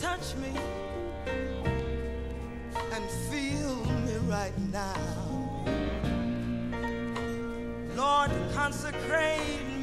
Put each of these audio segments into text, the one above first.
touch me and feel me right now. Lord, consecrate me.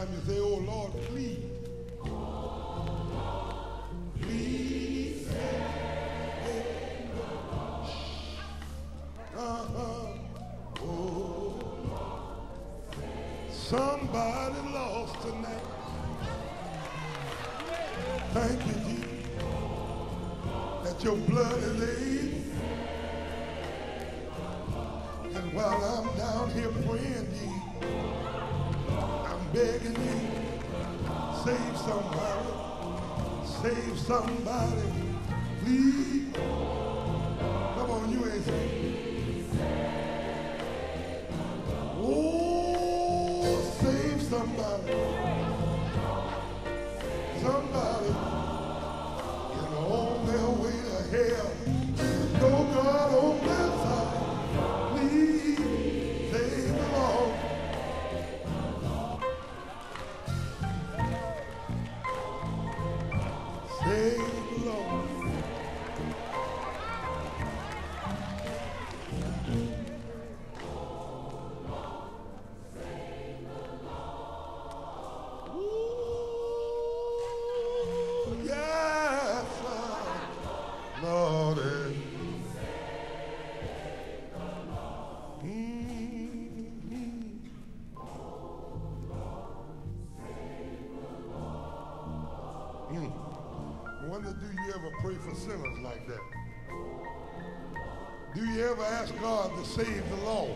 Time you say, oh Lord, please. Please. Uh-huh. Oh, somebody lost tonight. Thank you, Jesus, that your blood is able. And while I'm down here praying, Jesus, begging you, save somebody, save somebody, please. Come on, you ain't saying. Save like that? Do you ever ask God to save the lost?